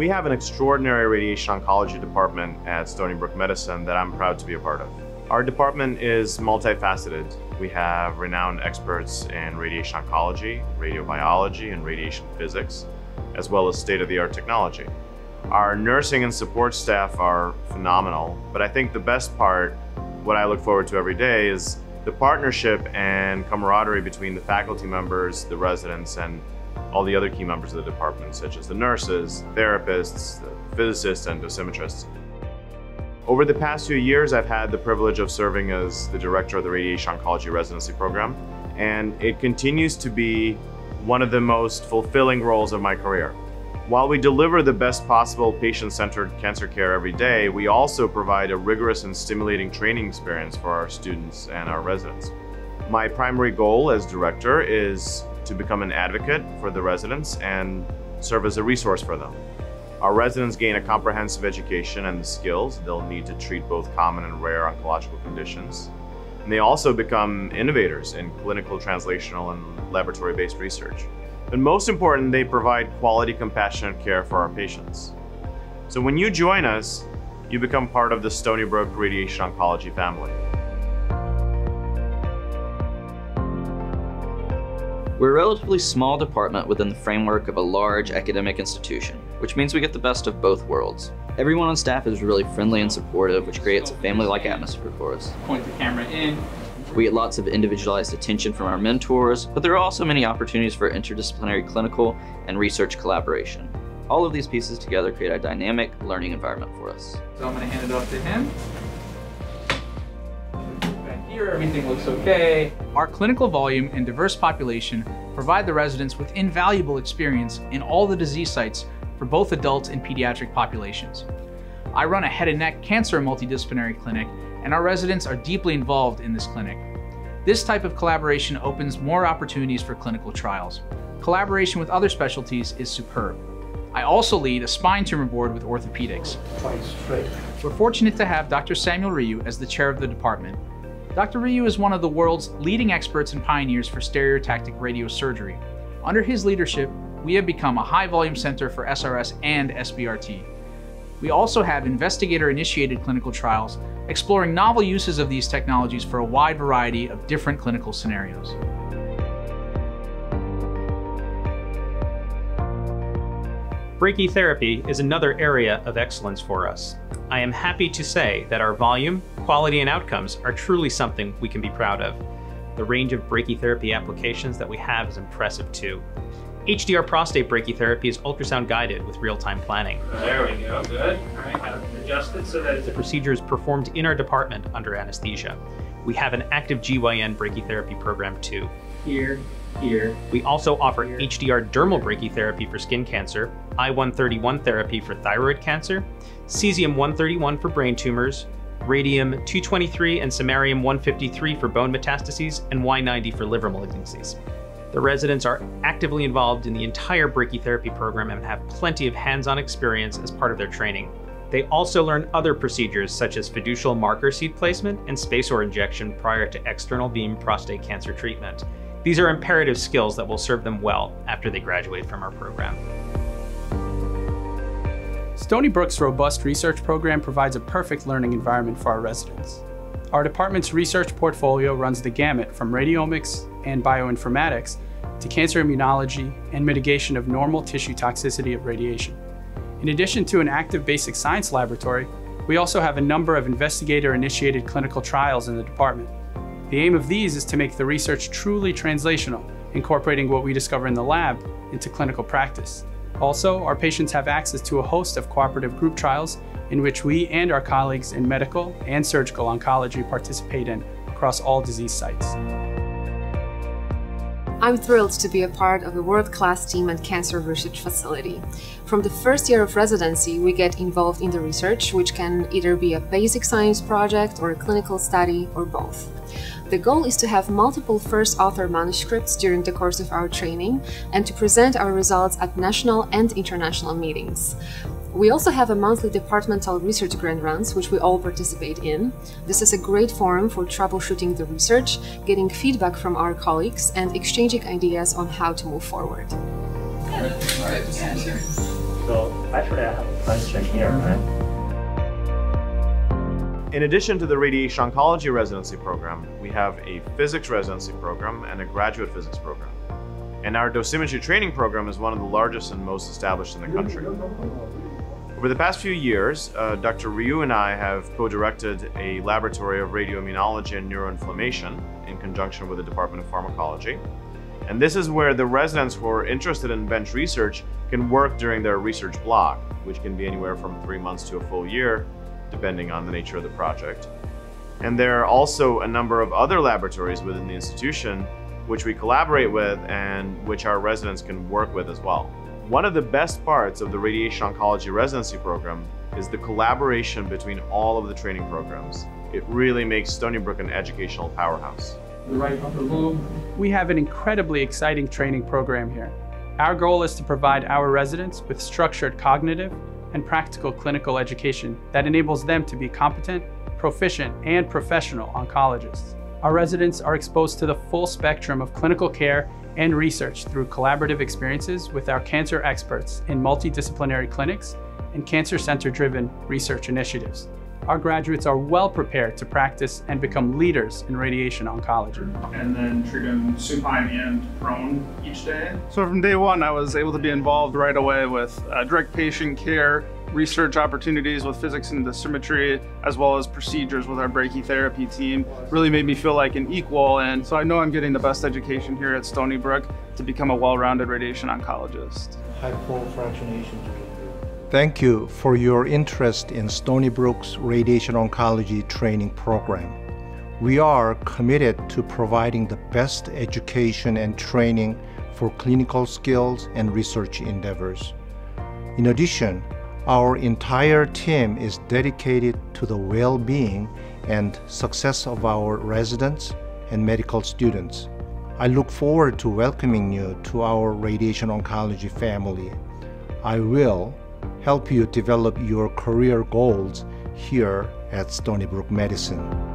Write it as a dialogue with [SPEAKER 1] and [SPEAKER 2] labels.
[SPEAKER 1] We have an extraordinary radiation oncology department at Stony Brook Medicine that I'm proud to be a part of. Our department is multifaceted. We have renowned experts in radiation oncology, radiobiology, and radiation physics, as well as state-of-the-art technology. Our nursing and support staff are phenomenal, but I think the best part, what I look forward to every day, is the partnership and camaraderie between the faculty members, the residents, and all the other key members of the department, such as the nurses, therapists, the physicists, and dosimetrists. Over the past few years, I've had the privilege of serving as the director of the Radiation Oncology Residency Program, and it continues to be one of the most fulfilling roles of my career. While we deliver the best possible patient-centered cancer care every day, we also provide a rigorous and stimulating training experience for our students and our residents. My primary goal as director is to become an advocate for the residents and serve as a resource for them. Our residents gain a comprehensive education and the skills they'll need to treat both common and rare oncological conditions. And they also become innovators in clinical, translational, and laboratory-based research. But most important, they provide quality, compassionate care for our patients. So when you join us, you become part of the Stony Brook Radiation Oncology family.
[SPEAKER 2] We're a relatively small department within the framework of a large academic institution, which means we get the best of both worlds. Everyone on staff is really friendly and supportive, which creates a family-like atmosphere for us.
[SPEAKER 3] Point the camera in.
[SPEAKER 2] We get lots of individualized attention from our mentors, but there are also many opportunities for interdisciplinary clinical and research collaboration. All of these pieces together create a dynamic learning environment for us.
[SPEAKER 3] So I'm gonna hand it off to him. Here, everything looks okay. Our clinical volume and diverse population provide the residents with invaluable experience in all the disease sites for both adult and pediatric populations. I run a head and neck cancer multidisciplinary clinic and our residents are deeply involved in this clinic. This type of collaboration opens more opportunities for clinical trials. Collaboration with other specialties is superb. I also lead a spine tumor board with orthopedics. We're fortunate to have Dr. Samuel Ryu as the chair of the department. Dr. Ryu is one of the world's leading experts and pioneers for stereotactic radiosurgery. Under his leadership, we have become a high volume center for SRS and SBRT. We also have investigator-initiated clinical trials exploring novel uses of these technologies for a wide variety of different clinical scenarios.
[SPEAKER 4] Brachytherapy is another area of excellence for us. I am happy to say that our volume, quality, and outcomes are truly something we can be proud of. The range of brachytherapy applications that we have is impressive too. HDR prostate brachytherapy is ultrasound guided with real-time planning.
[SPEAKER 3] There we go, good. All right, kind of adjust it so that
[SPEAKER 4] The procedure is performed in our department under anesthesia. We have an active GYN brachytherapy program too.
[SPEAKER 3] here, here.
[SPEAKER 4] We also offer HDR dermal brachytherapy for skin cancer, I-131 therapy for thyroid cancer, cesium-131 for brain tumors, radium-223 and samarium-153 for bone metastases, and Y90 for liver malignancies. The residents are actively involved in the entire brachytherapy program and have plenty of hands-on experience as part of their training. They also learn other procedures such as fiducial marker seed placement and spacer injection prior to external beam prostate cancer treatment. These are imperative skills that will serve them well after they graduate from our program.
[SPEAKER 5] Stony Brook's robust research program provides a perfect learning environment for our residents. Our department's research portfolio runs the gamut from radiomics and bioinformatics to cancer immunology and mitigation of normal tissue toxicity of radiation. In addition to an active basic science laboratory, we also have a number of investigator-initiated clinical trials in the department. The aim of these is to make the research truly translational, incorporating what we discover in the lab into clinical practice. Also, our patients have access to a host of cooperative group trials in which we and our colleagues in medical and surgical oncology participate in across all disease sites.
[SPEAKER 6] I'm thrilled to be a part of a world-class team at Cancer Research Facility. From the first year of residency, we get involved in the research, which can either be a basic science project or a clinical study or both. The goal is to have multiple first author manuscripts during the course of our training and to present our results at national and international meetings. We also have a monthly departmental research grant runs, which we all participate in. This is a great forum for troubleshooting the research, getting feedback from our colleagues, and exchanging ideas on how to move forward.
[SPEAKER 7] So actually I have a question here, right?
[SPEAKER 1] In addition to the radiation oncology residency program, we have a physics residency program and a graduate physics program. And our dosimetry training program is one of the largest and most established in the country. Over the past few years, uh, Dr. Ryu and I have co-directed a laboratory of radioimmunology and neuroinflammation in conjunction with the Department of Pharmacology. And this is where the residents who are interested in bench research can work during their research block, which can be anywhere from three months to a full year, depending on the nature of the project. And there are also a number of other laboratories within the institution which we collaborate with and which our residents can work with as well. One of the best parts of the radiation oncology residency program is the collaboration between all of the training programs. It really makes Stony Brook an educational powerhouse.
[SPEAKER 5] We have an incredibly exciting training program here. Our goal is to provide our residents with structured cognitive and practical clinical education that enables them to be competent, proficient, and professional oncologists. Our residents are exposed to the full spectrum of clinical care and research through collaborative experiences with our cancer experts in multidisciplinary clinics and cancer center driven research initiatives. Our graduates are well prepared to practice and become leaders in radiation oncology.
[SPEAKER 8] And then treat them supine and prone each day.
[SPEAKER 9] So from day one, I was able to be involved right away with uh, direct patient care, research opportunities with physics and dosimetry, as well as procedures with our brachytherapy team. Really made me feel like an equal, and so I know I'm getting the best education here at Stony Brook to become a well-rounded radiation oncologist.
[SPEAKER 7] Hypofractionation.
[SPEAKER 10] Thank you for your interest in Stony Brook's radiation oncology training program. We are committed to providing the best education and training for clinical skills and research endeavors. In addition, our entire team is dedicated to the well being and success of our residents and medical students. I look forward to welcoming you to our radiation oncology family. I will help you develop your career goals here at Stony Brook Medicine.